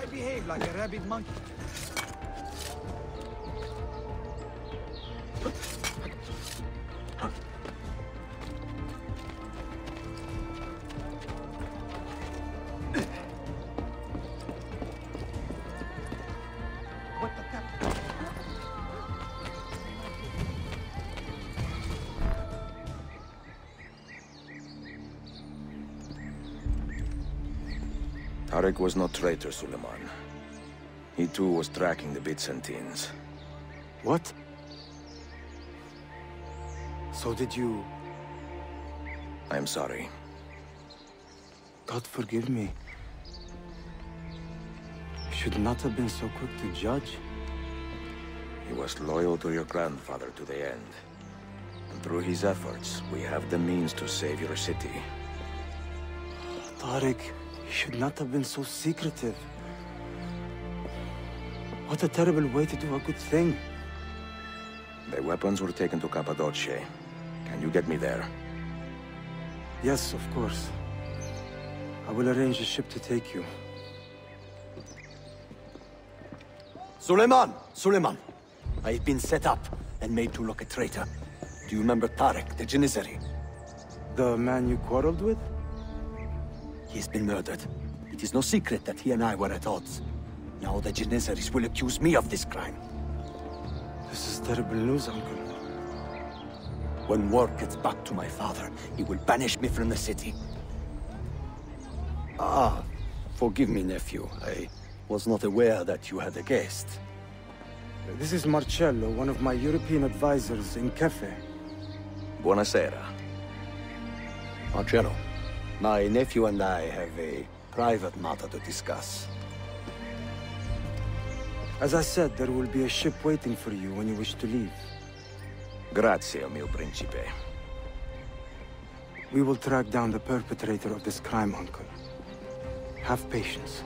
I behave like a rabid monkey? Tarik was no traitor, Suleiman. He too was tracking the Byzantines. What? So did you... I am sorry. God forgive me. You Should not have been so quick to judge. He was loyal to your grandfather to the end. And through his efforts, we have the means to save your city. Tarik, you should not have been so secretive. What a terrible way to do a good thing. The weapons were taken to Cappadocia. Can you get me there? Yes, of course. I will arrange a ship to take you. Suleiman! Suleiman! I have been set up and made to look a traitor. Do you remember Tarik, the Janissary? The man you quarreled with? He has been murdered. It is no secret that he and I were at odds. Now the Janissaries will accuse me of this crime. This is terrible news, Uncle. When word gets back to my father, he will banish me from the city. Ah, forgive me, nephew. I was not aware that you had a guest. This is Marcello, one of my European advisors in Kaffa. Buonasera. Marcello, my nephew and I have a private matter to discuss. As I said, there will be a ship waiting for you when you wish to leave. Grazie, mio principe. We will track down the perpetrator of this crime, Uncle. Have patience.